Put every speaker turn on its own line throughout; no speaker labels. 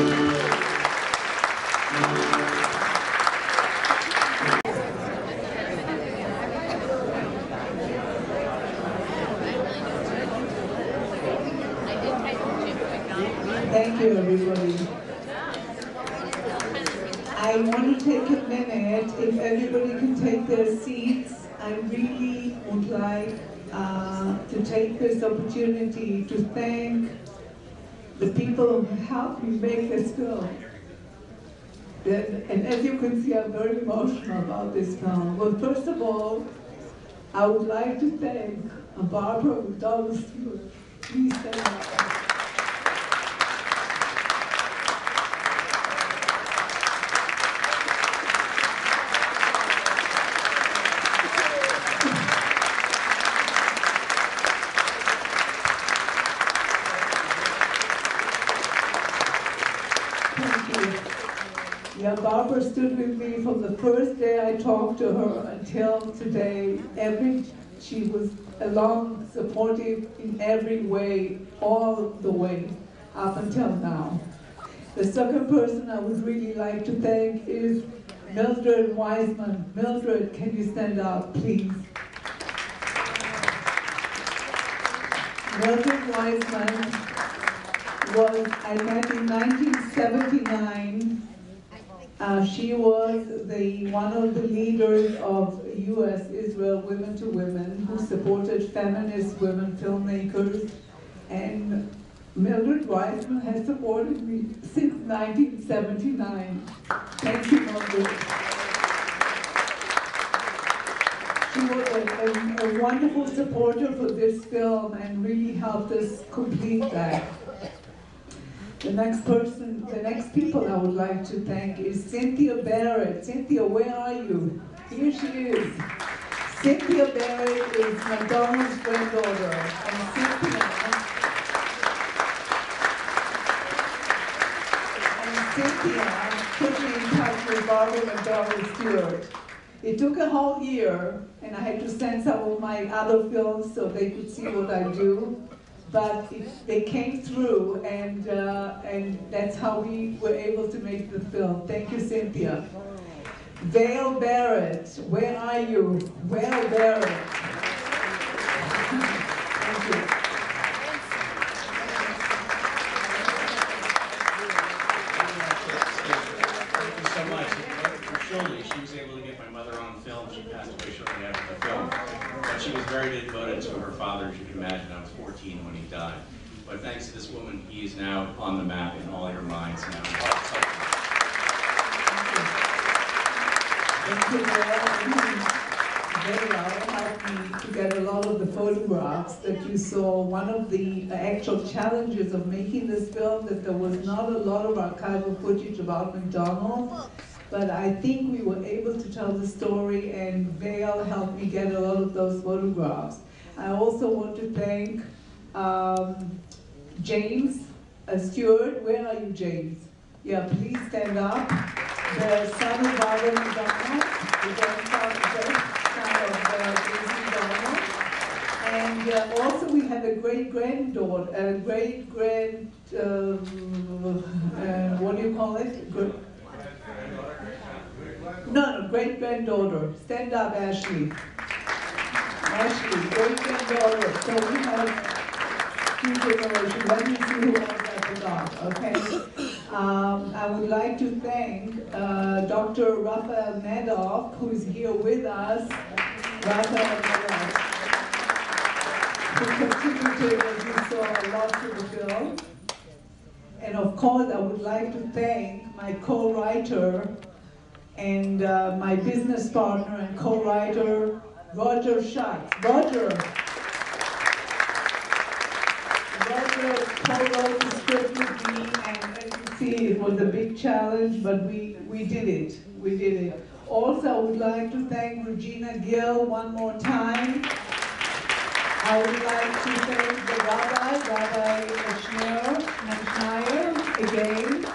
Thank you, everybody. I want to take a minute, if everybody can take their seats, I really would like uh, to take this opportunity to thank people helped me make this film. Then- And as you can see, I'm very emotional about this film. Well, first of all, I would like to thank Barbara Stewart. Please stand up. Thank you. Yeah, Barbara stood with me day I talked to her until today. Every, she was along, supportive in every way, all the way, up until now. The second person I would really like to thank is Mildred Wiseman. Mildred, can you stand up, please? Mildred Wiseman was, I met in 1979. Uh, she was the, one of the leaders of U.S. Israel Women to Women who supported feminist women filmmakers. And Mildred Wiseman has supported me since 1979. Thank you, Mildred. She was a, a, a wonderful supporter for this film and really helped us complete that. The next person, the next people I would like to thank is Cynthia Barrett. Cynthia, where are you? Here she is. Cynthia Barrett is McDonald's granddaughter. And Cynthia, and Cynthia put me in touch with Barbara McDonald Stewart. It took a whole year, and I had to send some of my other films so they could see what I do. But it, they came through, and uh, and that's how we were able to make the film. Thank you, Cynthia. Vale Barrett, where are you? Vale Barrett.
Thanks to this woman, he is now on the map in all your minds now.
Thank you, Vale. Vale helped me to get a lot of the photographs that you saw. One of the actual challenges of making this film that there was not a lot of archival footage about McDonald, but I think we were able to tell the story and Vale helped me get a lot of those photographs. I also want to thank um, James uh, Stewart. Where are you, James? Yeah, please stand up. The son of Barbara McDonald, the grandson of uh, James McDonald. And uh, also we have a great granddaughter, a great grand, um, uh, what do you call it? Gr- No, no, great granddaughter. Stand up, Ashley. Ashley, great granddaughter. So we have Let me see who else I forgot, okay? Um, I would like to thank uh, Dr. Rafael Medoff, who is here with us. Rafael Medoff, who contributed, as you saw, a lot to the film. And of course, I would like to thank my co-writer and uh, my business partner and co-writer, Roger Schatz. Roger. As you see, it was a big challenge, but we, we did it. We did it. Also, I would like to thank Regina Gill one more time. I would like to thank the rabbi, Rabbi Schneier, again.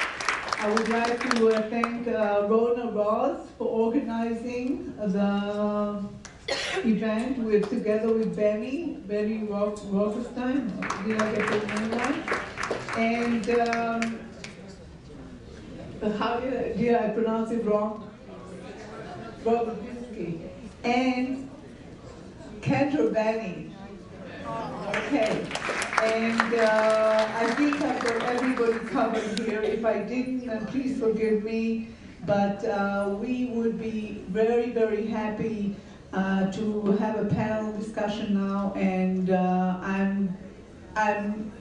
I would like to uh, thank uh, Rona Ross for organizing the event with, together with Benny, Benny the name right? And um, how did I, did I pronounce it wrong? Robotinsky. And Kendra Banning. Okay. And uh, I think I've got everybody covered here. If I didn't, then please forgive me. But uh, we would be very, very happy uh, to have a panel discussion now. And uh, I'm, I'm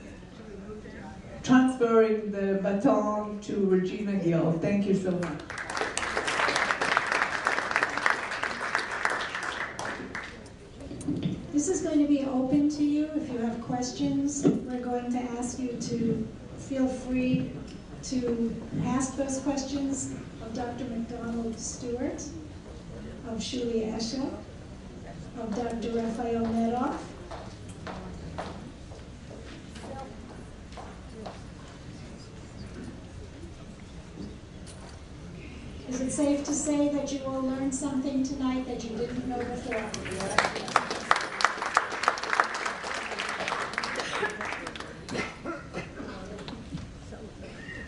transferring the baton to Regina Gill. Thank you so much.
This is going to be open to you. If you have questions, we're going to ask you to feel free to ask those questions of Dr. McDonald Stewart, of Shuli Eshel, of Dr. Rafael Medoff. Is it safe to say that you will learn something tonight that you didn't know before?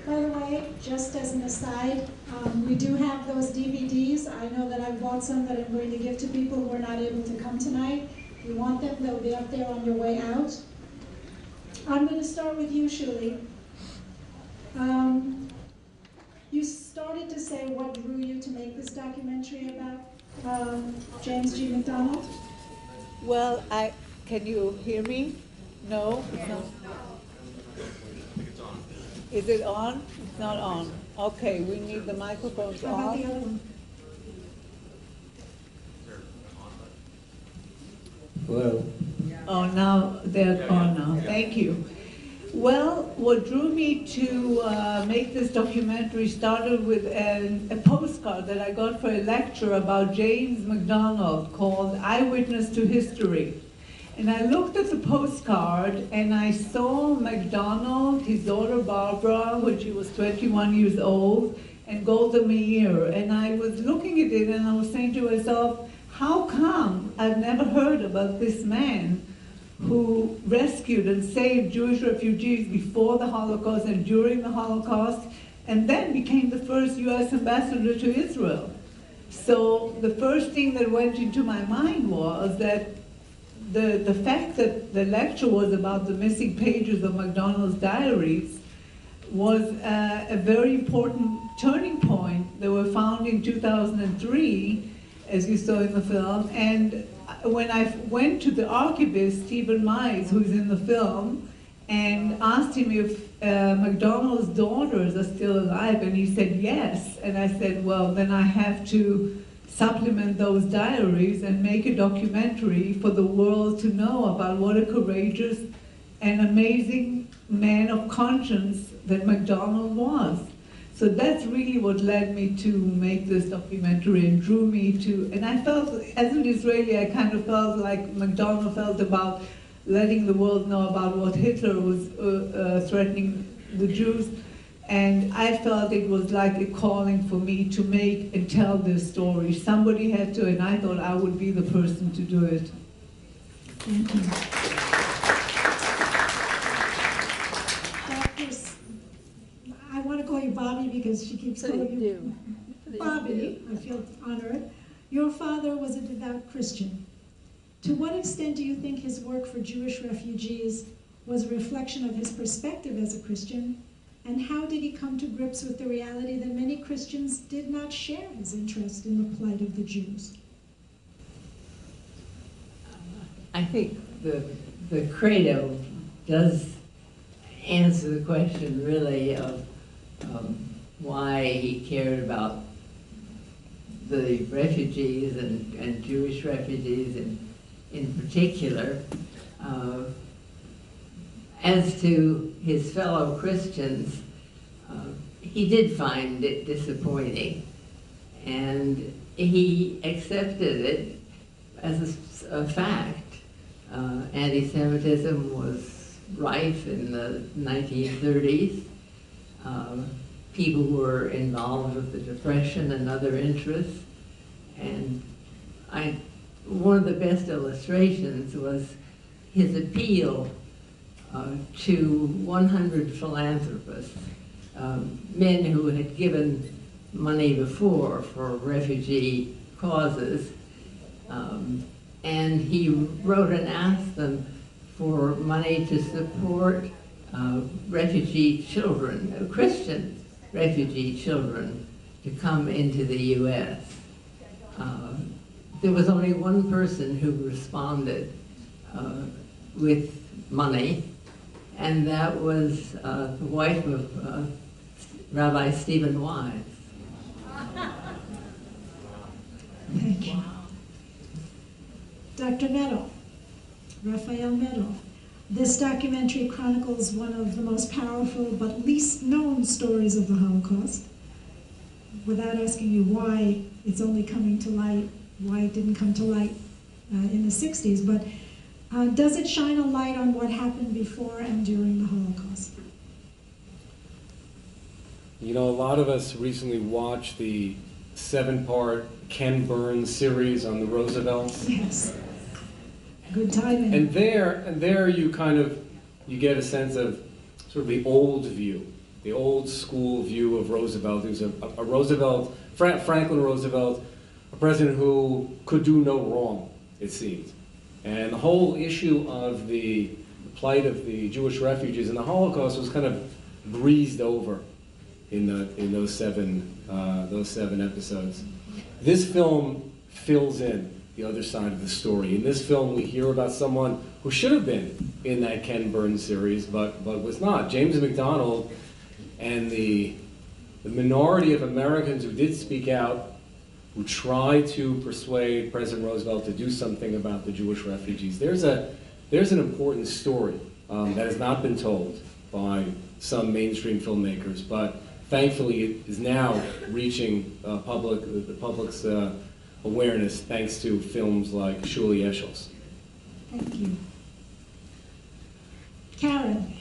By the way, just as an aside, um, we do have those DVDs. I know that I've bought some that I'm going to give to people who are not able to come tonight. If you want them, they'll be up there on your way out. I'm going to start with you, Shuli. Um, you started to say what drew you to make this documentary about um, James G. McDonald.
Well, I, can you hear me? No? It's not. Is it on? It's not on. Okay, we need the microphones
How about the
on.
Other one?
Hello.
Oh, now they're gone now. Thank you. Well, what drew me to uh, make this documentary started with an, a postcard that I got for a lecture about James McDonald called Eyewitness to History. And I looked at the postcard and I saw McDonald, his daughter Barbara, when she was 21 years old, and Golda Meir. And I was looking at it and I was saying to myself, how come I've never heard about this man who rescued and saved Jewish refugees before the Holocaust and during the Holocaust, and then became the first US ambassador to Israel. So the first thing that went into my mind was that the, the fact that the lecture was about the missing pages of McDonald's diaries was uh, a very important turning point. They were found in 2003, as you saw in the film, and when I went to the archivist, Stephen Mize, who's in the film, and asked him if uh, McDonald's daughters are still alive, and he said yes. And I said, well, then I have to supplement those diaries and make a documentary for the world to know about what a courageous and amazing man of conscience that McDonald was. So that's really what led me to make this documentary and drew me to, and I felt, as an Israeli, I kind of felt like McDonald felt about letting the world know about what Hitler was uh, uh, threatening the Jews. And I felt it was like a calling for me to make and tell this story. Somebody had to, and I thought I would be the person to do it. Thank you.
Dr. S- I want to call you Bobby because she keeps calling you Bobby. I feel honored. Your father was a devout Christian. To what extent do you think his work for Jewish refugees was a reflection of his perspective as a Christian? And how did he come to grips with the reality that many Christians did not share his interest in the plight of the Jews?
I think the, the credo does answer the question really of um, why he cared about the refugees and, and Jewish refugees in, in particular. Uh, as to his fellow Christians, uh, he did find it disappointing. And he accepted it as a, a fact. Uh, anti-Semitism was rife in the 1930s. Uh, people who were involved with the Depression and other interests. And I, one of the best illustrations was his appeal uh, to 100 philanthropists um, men who had given money before for refugee causes. Um, and he wrote and asked them for money to support uh, refugee children, uh, Christian refugee children, to come into the U.S. Uh, there was only one person who responded uh, with money, and that was uh, the wife of uh, Rabbi Stephen Wise.
Thank you. Dr. Medoff, Rafael Medoff. This documentary chronicles one of the most powerful but least known stories of the Holocaust. Without asking you why it's only coming to light, why it didn't come to light uh, in the 60s, but uh, does it shine a light on what happened before and during the Holocaust?
You know, a lot of us recently watched the seven-part Ken Burns series on the Roosevelts.
Yes. Good.
And there, and there you kind of, you get a sense of sort of the old view, the old school view of Roosevelt. Was a, a Roosevelt, Fra- Franklin Roosevelt, a president who could do no wrong, it seemed. And the whole issue of the, the plight of the Jewish refugees in the Holocaust was kind of breezed over in, the, in those, seven, uh, those seven episodes. This film fills in the other side of the story. In this film, we hear about someone who should have been in that Ken Burns series, but, but was not. James McDonald and the, the minority of Americans who did speak out, who tried to persuade President Roosevelt to do something about the Jewish refugees. There's, a, there's an important story um, that has not been told by some mainstream filmmakers, but thankfully it is now reaching uh, public, the public's uh, awareness thanks to films like Shuli Eshel's.
Thank you. Karen,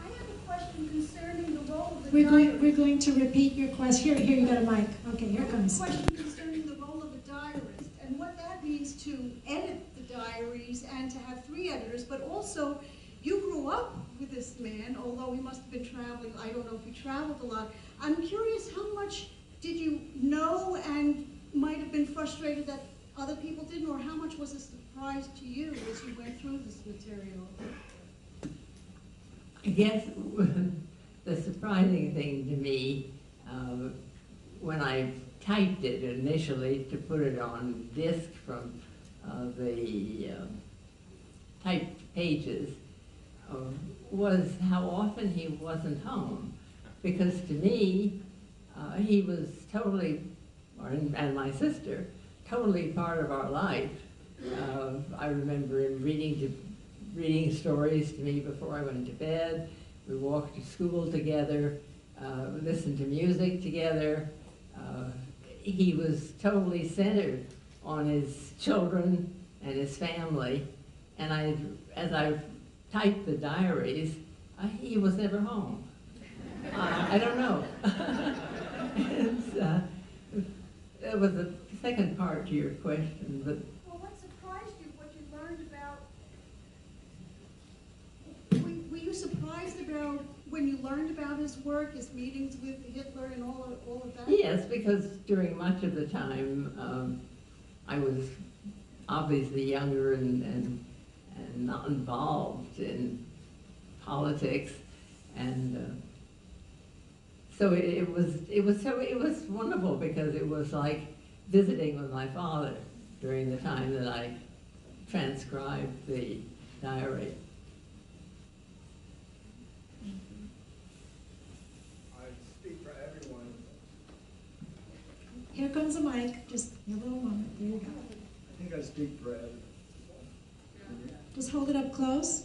I have a question concerning the role of the
we're going,
diary.
we're going to repeat your question. Here, here, you got a mic. Okay,
I
here
have a
comes.
question concerning the role of a diarist and what that means to edit the diaries and to have three editors, but also you grew up with this man, although he must have been traveling, I don't know if he traveled a lot. I'm curious, how much did you know and might have been frustrated that other people didn't, or how much was a surprise to you as you went through this material?
I guess the surprising thing to me, uh, when I typed it initially to put it on disk from uh, the uh, typed pages, uh, was how often he wasn't home. Because to me, uh, he was totally, or, and my sister, totally part of our life. Uh, I remember him reading to reading stories to me before I went to bed. We walked to school together, uh, listened to music together. Uh, he was totally centered on his children and his family. And I, as I typed the diaries, uh, he was never home. Uh, I don't know. that was the second part to your question, but
Well, what surprised you, what you learned about? Were, were you surprised about when you learned about his work, his meetings with Hitler and all of, all of that?
Yes, because during much of the time, um, I was obviously younger and, and, and not involved in politics, and uh, so it, it was it was so it was wonderful because it was like visiting with my father during the time that I transcribed the diary.
I speak for everyone.
Here comes a mic. Just a little moment. There you go.
I think I speak for ev-
Just hold it up close.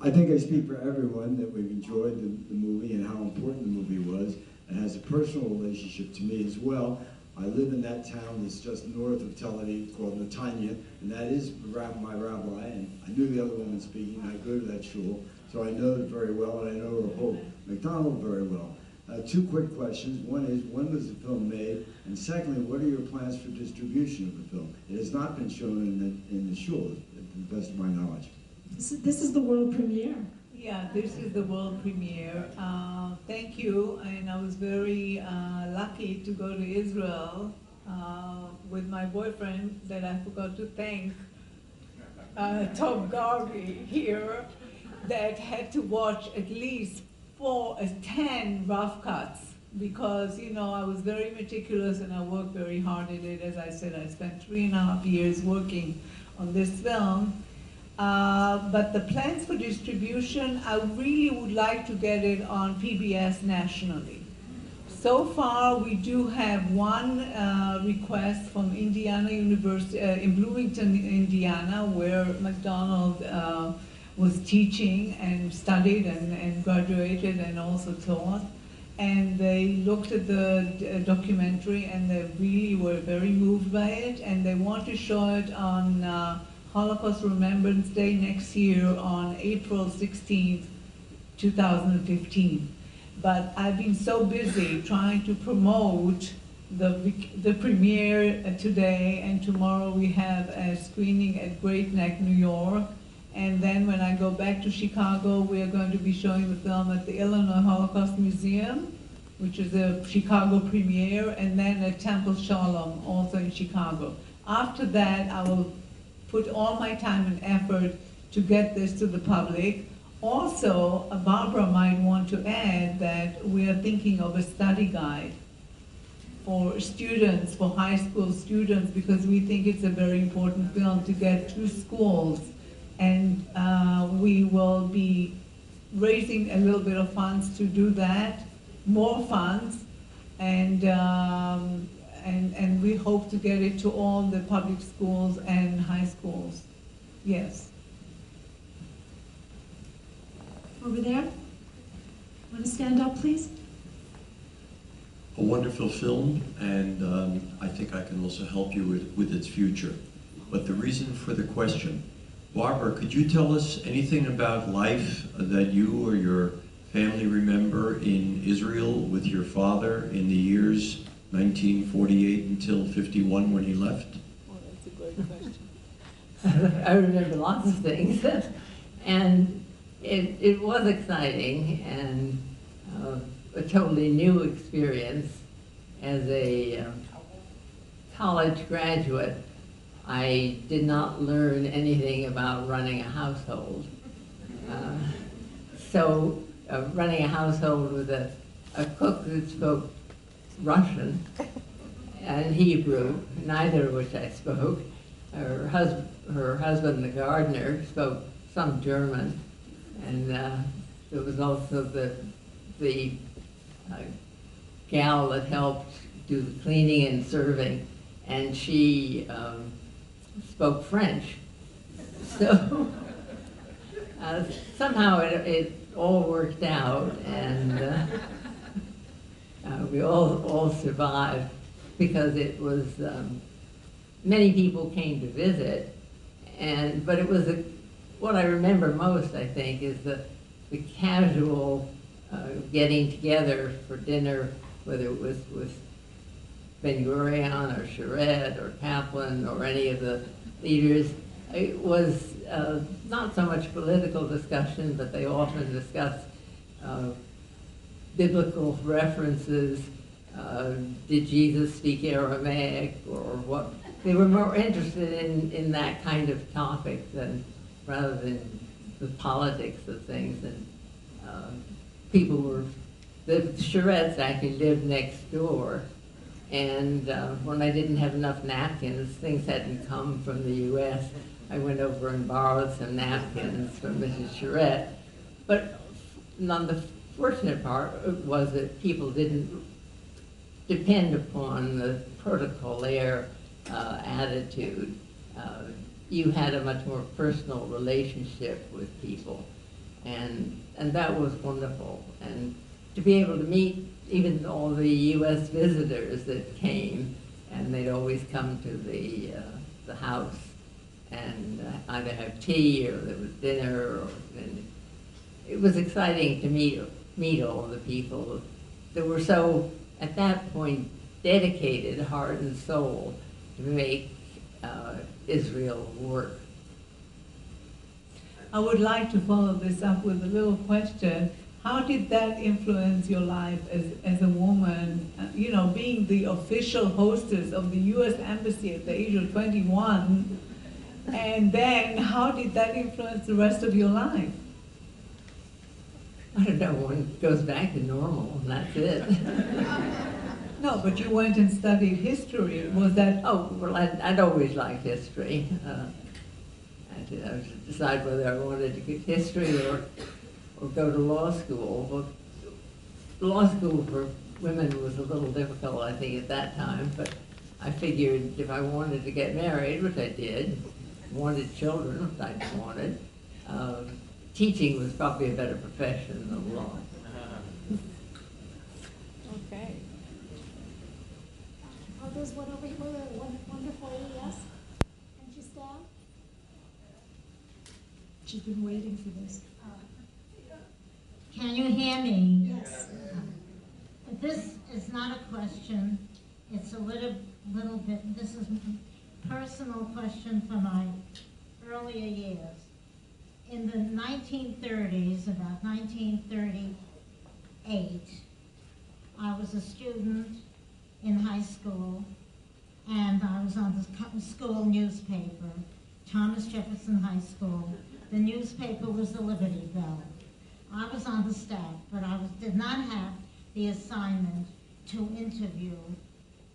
I think I speak for everyone that we've enjoyed the, the movie and how important the movie was. It has a personal relationship to me as well. I live in that town that's just north of Tel Aviv called Netanya, and that is my rabbi. And I knew the other woman speaking. I go to that shul, so I know it very well, and I know Rahul McDonald very well. Uh, two quick questions. One is, when was the film made? And secondly, what are your plans for distribution of the film? It has not been shown in the, in the shul, to the best of my knowledge.
This is, this is the world premiere.
Yeah, this is the world premiere. Uh, thank you, and I was very uh, lucky to go to Israel uh, with my boyfriend that I forgot to thank, uh, Tom Garvey here, that had to watch at least four, uh, ten rough cuts because you know I was very meticulous and I worked very hard at it. As I said, I spent three and a half years working on this film. Uh, but the plans for distribution, I really would like to get it on PBS nationally. So far, we do have one uh, request from Indiana University, uh, in Bloomington, Indiana, where McDonald uh, was teaching and studied and, and graduated and also taught. And they looked at the uh, documentary and they really were very moved by it and they want to show it on Holocaust Remembrance Day next year on April 16th, 2015. But I've been so busy trying to promote the, the premiere uh, today and tomorrow we have a screening at Great Neck, New York. And then when I go back to Chicago, we are going to be showing the film at the Illinois Holocaust Museum, which is a Chicago premiere, and then at Temple Shalom, also in Chicago. After that, I will put all my time and effort to get this to the public. Also, Barbara might want to add that we are thinking of a study guide for students, for high school students, because we think it's a very important film to get to schools. And uh, we will be raising a little bit of funds to do that, more funds, and um, and, and we hope to get it to all the public schools and high schools. Yes.
Over there? Want to stand up, please?
a wonderful film, and um, I think I can also help you with, with its future. But the reason for the question, Barbara, could you tell us anything about life that you or your family remember in Israel with your father in the years 1948 until 51 when he left?
Well, that's a great question. I remember lots of things, and it, it was exciting and uh, a totally new experience. As a uh, college graduate, I did not learn anything about running a household. Uh, so, uh, running a household with a, a cook that spoke Russian and Hebrew, neither of which I spoke. Her, hus- her husband, the gardener, spoke some German, and uh, there was also the, the uh, gal that helped do the cleaning and serving, and she um, spoke French. So uh, somehow it, it all worked out, and uh, we all, all survived because it was, um, many people came to visit, and, but it was, a, what I remember most, I think, is the, the casual uh, getting together for dinner, whether it was with Ben Gurion or Sharett or Kaplan or any of the leaders. It was uh, not so much political discussion, but they often discussed uh, biblical references. Uh, did Jesus speak Aramaic or what? They were more interested in, in that kind of topic than rather than the politics of things. And uh, people were, the Sharetts actually lived next door. And uh, when I didn't have enough napkins, things hadn't come from the U.S., I went over and borrowed some napkins from Mrs. Sharett. But none the fortunate part was that people didn't depend upon the protocolaire uh, attitude. Uh, you had a much more personal relationship with people, and and that was wonderful. And to be able to meet even all the U.S. visitors that came, and they'd always come to the uh, the house and uh, either have tea or there was dinner. Or, and it was exciting to meet meet all the people that were so, at that point, dedicated, heart and soul, to make uh, Israel work.
I would like to follow this up with a little question. How did that influence your life as, as a woman? Uh, You know, being the official hostess of the U.S. Embassy at the age of 21, and then how did that influence the rest of your life?
I don't know, one goes back to normal, and that's it.
No, but you went and studied history. Was that
Oh, well, I'd, I'd always liked history. Uh, I had to decide whether I wanted to get history or, or go to law school. But law school for women was a little difficult, I think, at that time, but I figured if I wanted to get married, which I did, wanted children, which I wanted, um, teaching was probably a better profession than law.
Okay.
Oh, there's one over here, one wonderful, yes. And she's down?
She's been waiting for this.
Can you hear me?
Yes.
This is not a question, it's a little, little bit, this is a personal question for my earlier years. In the nineteen thirties, about nineteen thirty-eight, I was a student in high school, and I was on the school newspaper, Thomas Jefferson High School. The newspaper was the Liberty Bell. I was on the staff, but I was, did not have the assignment to interview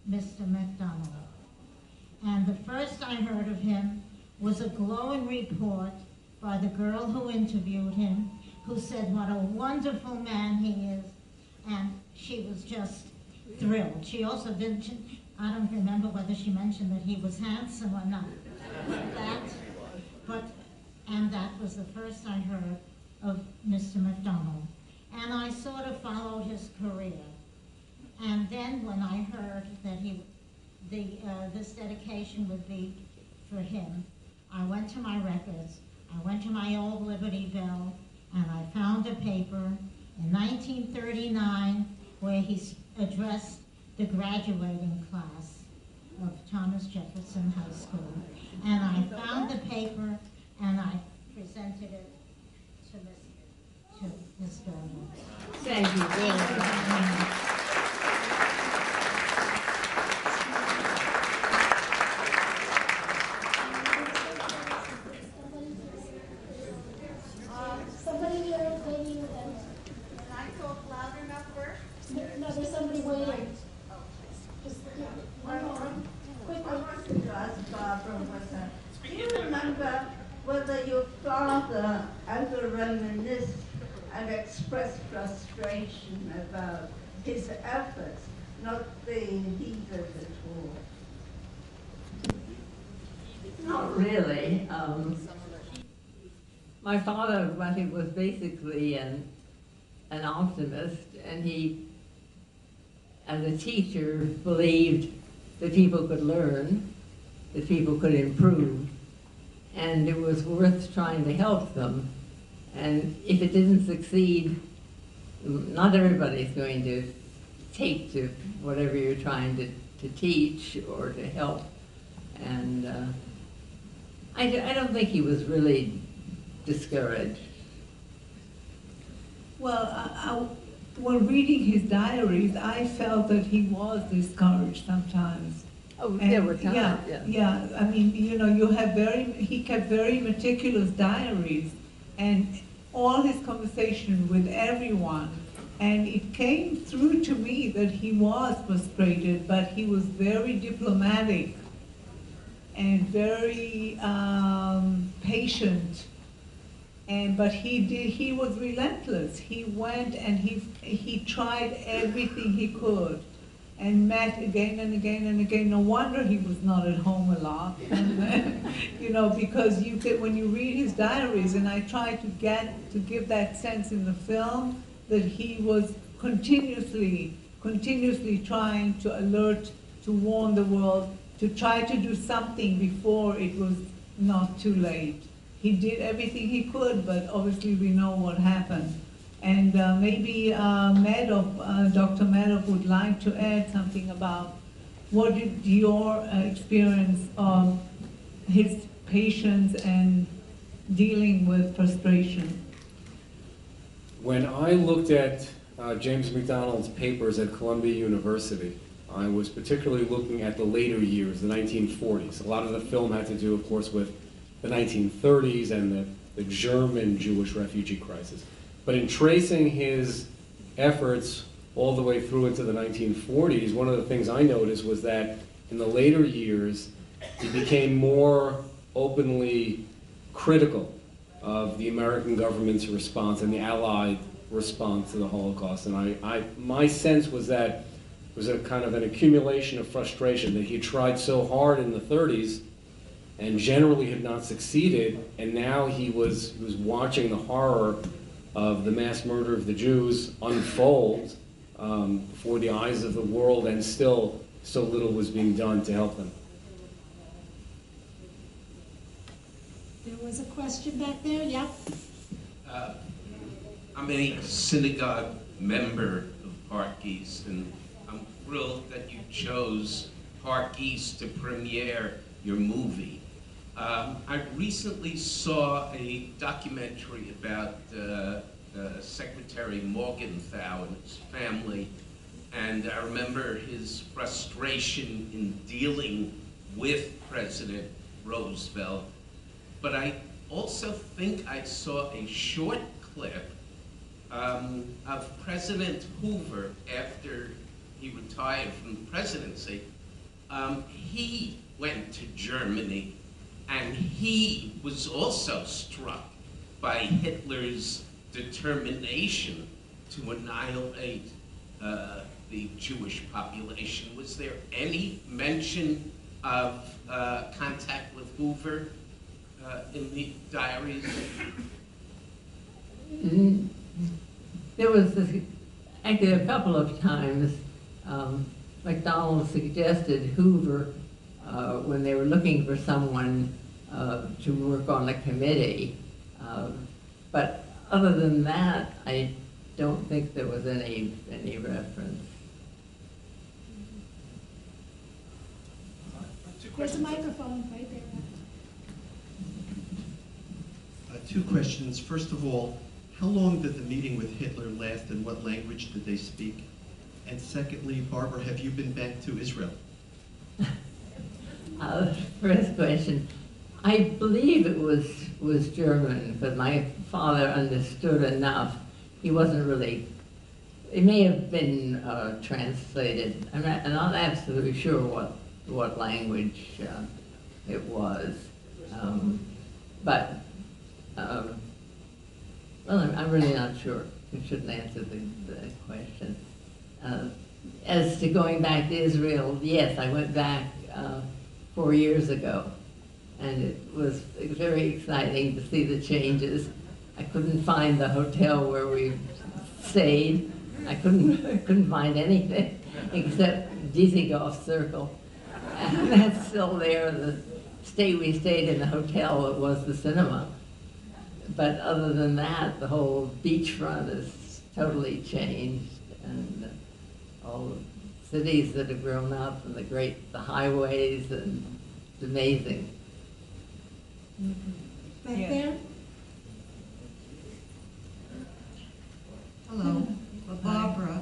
Mr. McDonald. And the first I heard of him was a glowing report by the girl who interviewed him, who said what a wonderful man he is, and she was just thrilled. She also didn't, I don't remember whether she mentioned that he was handsome or not. That, but, and that was the first I heard of Mr. McDonald. And I sort of followed his career. And then when I heard that he, the, uh, this dedication would be for him, I went to my records, I went to my old Liberty Bell and I found a paper in nineteen thirty-nine where he addressed the graduating class of Thomas Jefferson High School. And I found the paper and I presented it to Miss, to Gilmore.
Thank you very much.
Somebody here waiting, and
Can I talk loud enough first?
no, there's somebody waiting. Just, yeah, one more, quickly.
wanted to ask Barbara what that, do you remember whether your father ever reminisced and expressed frustration about his efforts not being heeded at all?
Not really. Um, my father, I think, was basically an, an optimist, and he, as a teacher, believed that people could learn, that people could improve, and it was worth trying to help them. And if it didn't succeed, not everybody's going to take to whatever you're trying to, to teach or to help. And uh, I, I don't think he was really discouraged.
Well, I, I, when reading his diaries, I felt that he was discouraged sometimes.
Oh,
And,
there were times,
yeah,
yeah.
Yeah, I mean, you know, you have very, he kept very meticulous diaries and all his conversation with everyone. And it came through to me that he was frustrated, but he was very diplomatic and very um, patient. And but he did. He was relentless. He went and he he tried everything he could, and met again and again and again. No wonder he was not at home a lot. you know, because you could when you read his diaries, and I tried to get to give that sense in the film that he was continuously continuously trying to alert, to warn the world, to try to do something before it was not too late. He did everything he could, but obviously we know what happened. And uh, maybe uh, uh, Dr. Medoff would like to add something about what did your uh, experience of his patience and dealing with frustration?
When I looked at uh, James McDonald's papers at Columbia University, I was particularly looking at the later years, the 1940s. A lot of the film had to do, of course, with the 1930s and the, the German Jewish refugee crisis. But in tracing his efforts all the way through into the 1940s, one of the things I noticed was that in the later years, he became more openly critical of the American government's response and the Allied response to the Holocaust. And I, I, my sense was that it was a kind of an accumulation of frustration that he tried so hard in the 30s and generally had not succeeded, and now he was, he was watching the horror of the mass murder of the Jews unfold um, before the eyes of the world, and still so little was being done to help them.
There was a question back there, yep.
Uh, I'm a synagogue member of Park East, and I'm thrilled that you chose Park East to premiere your movie. Um, I recently saw a documentary about uh, uh, Secretary Morgenthau and his family, and I remember his frustration in dealing with President Roosevelt. But I also think I saw a short clip um, of President Hoover after he retired from the presidency. Um, he went to Germany and he was also struck by Hitler's determination to annihilate uh, the Jewish population. Was there any mention of uh, contact with Hoover uh, in the diaries?
Mm, There was this, actually a couple of times, um, McDonald suggested Hoover, uh, when they were looking for someone uh, to work on a committee. Um, But other than that, I don't think there was any, any reference.
There's a microphone right there.
Uh, Two questions. First of all, how long did the meeting with Hitler last and what language did they speak? And secondly, Barbara, have you been back to Israel?
Uh, First question, I believe it was, was German, but my father understood enough. He wasn't really, it may have been uh, translated. I'm not, I'm not absolutely sure what, what language uh, it was. Um, But, um, well, I'm, I'm really not sure. I shouldn't answer the, the question. Uh, As to going back to Israel, yes, I went back uh, four years ago. And it was very exciting to see the changes. I couldn't find the hotel where we stayed. I couldn't, couldn't find anything except Dizengoff Circle. And that's still there, the stay we stayed in the hotel, it was the cinema. But other than that, the whole beachfront is totally changed. And all the cities that have grown up and the great, the highways, and it's amazing.
Back
Yeah.
there?
Hello, Well, Barbara.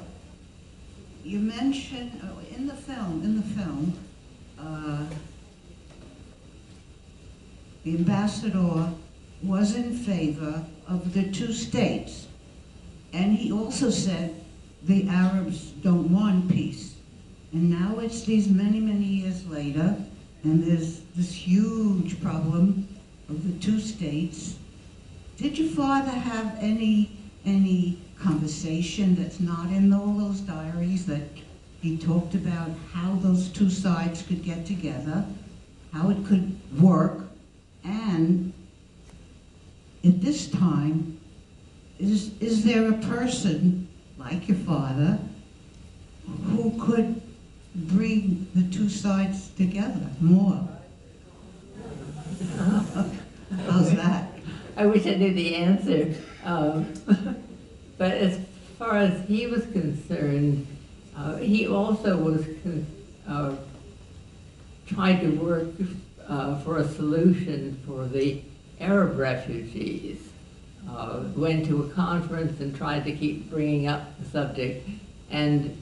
You mentioned, oh, in the film, in the film, uh, the ambassador was in favor of the two states. And he also said the Arabs don't want peace. And now it's these many, many years later, and there's this huge problem of the two states. Did your father have any, any conversation that's not in all those diaries that he talked about how those two sides could get together, how it could work, and at this time, is, is there a person like your father who could bring the two sides together more? How's that?
I wish I knew the answer. Um, but as far as he was concerned, uh, he also was uh, tried to work uh, for a solution for the Arab refugees, uh, went to a conference and tried to keep bringing up the subject. And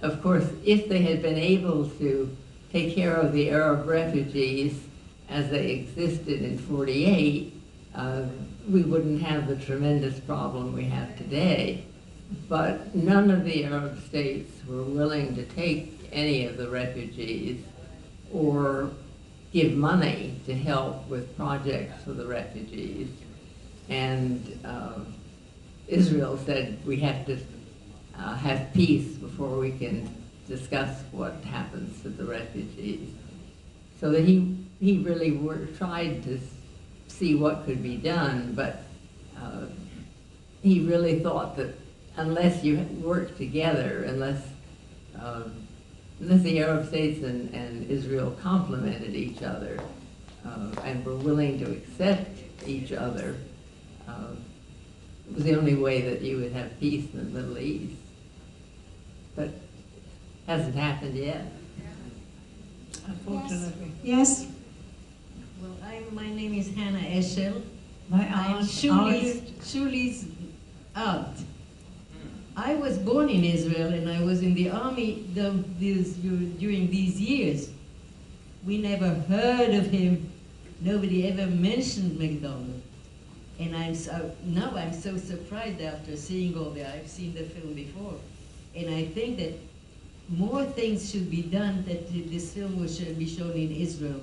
of course, if they had been able to take care of the Arab refugees as they existed in 48, uh, we wouldn't have the tremendous problem we have today. But none of the Arab states were willing to take any of the refugees or give money to help with projects for the refugees. And uh, Israel said we have to uh, have peace before we can discuss what happens to the refugees. So that he, he really wor- tried to see what could be done, but uh, he really thought that unless you work together, unless, uh, unless the Arab states and, and Israel complemented each other uh, and were willing to accept each other, uh, it was the only way that you would have peace in the Middle East. But hasn't happened yet.
Unfortunately. Yes?
My name is Hannah Eshel.
My
I'm
aunt,
Shuli's. Shuli's aunt. I was born in Israel and I was in the army the, these, during these years. We never heard of him. Nobody ever mentioned McDonald. And I'm so, now I'm so surprised after seeing all that. I've seen the film before. And I think that more things should be done that this film should be shown in Israel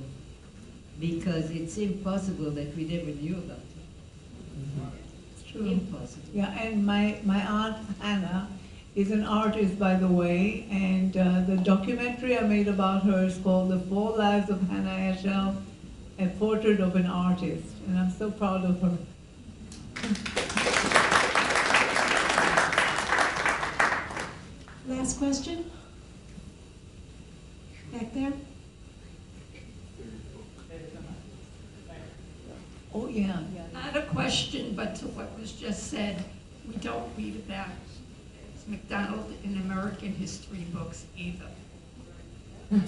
because it's impossible that we never knew about it.
It's true.
Impossible.
Yeah, and my, my aunt Hannah is an artist, by the way, and uh, the documentary I made about her is called The Four Lives of Hannah Eshel, A Portrait of an Artist, and I'm so proud of her.
Last question? Back there?
Oh, yeah.
Not a question, but to what was just said, we don't read about McDonald in American history books either.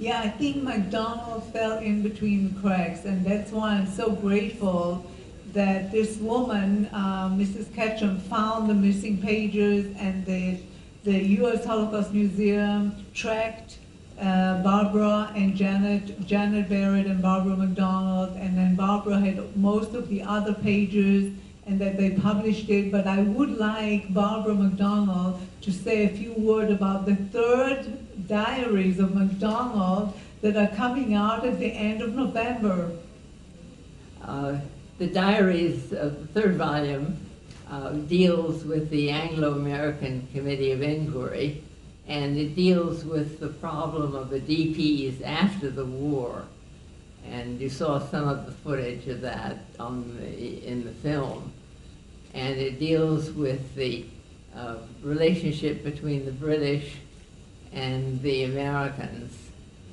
Yeah, I think McDonald fell in between the cracks, and that's why I'm so grateful that this woman, uh, Mrs. Ketchum, found the missing pages, and the the U.S. Holocaust Museum tracked uh, Barbara and Janet, Janet Barrett and Barbara McDonald, and then Barbara had most of the other pages, and that they published it. But I would like Barbara McDonald to say a few words about the third diaries of McDonald that are coming out at the end of November.
Uh, the diaries of the third volume uh, deals with the Anglo-American Committee of Inquiry, and it deals with the problem of the DPs after the war. And you saw some of the footage of that the, in the film. And it deals with the uh, relationship between the British and the Americans,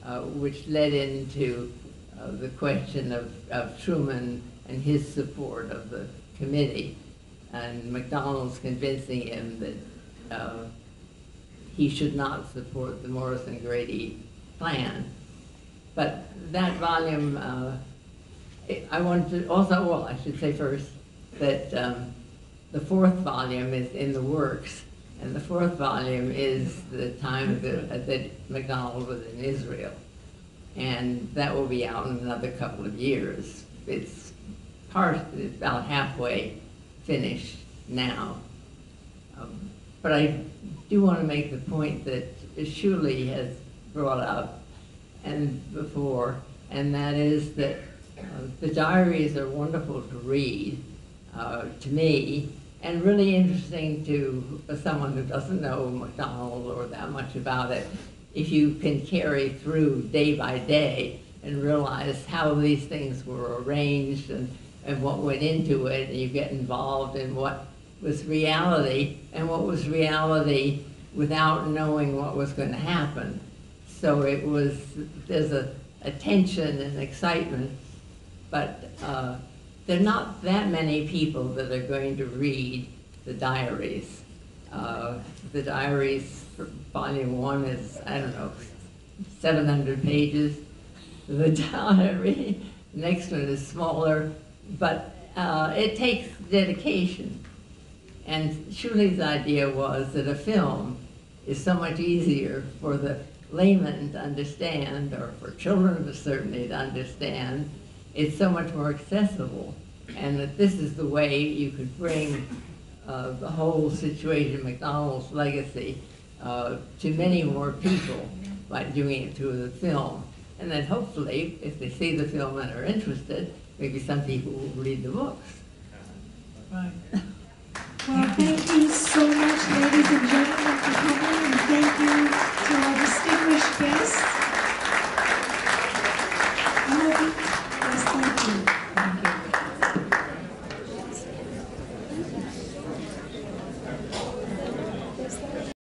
uh, which led into uh, the question of, of Truman and his support of the committee. And McDonald's convincing him that uh, he should not support the Morrison Grady plan. But that volume, uh, I want to also, well, I should say first that um, the fourth volume is in the works. And the fourth volume is the time that, that McDonald was in Israel. And that will be out in another couple of years. It's part, it's about halfway finished now. Um, But I do want to make the point that Shuli has brought up and before, and that is that uh, the diaries are wonderful to read, uh, to me, and really interesting to someone who doesn't know McDonald or that much about it, if you can carry through day by day and realize how these things were arranged and, and what went into it, and you get involved in what was reality and what was reality without knowing what was going to happen. So it was, there's a, a tension and excitement, but uh, there are not that many people that are going to read the diaries. Uh, the diaries for volume one is, I don't know, 700 pages. The diary, next one is smaller, but uh, it takes dedication. And Shuli's idea was that a film is so much easier for the layman to understand, or for children of a certain age to understand. It's so much more accessible, and that this is the way you could bring uh, the whole situation, McDonald's legacy, uh, to many more people by doing it through the film. And then hopefully, if they see the film and are interested, maybe some people will read the books.
Well, thank you so much, ladies and gentlemen, for coming, and thank you to our distinguished guests.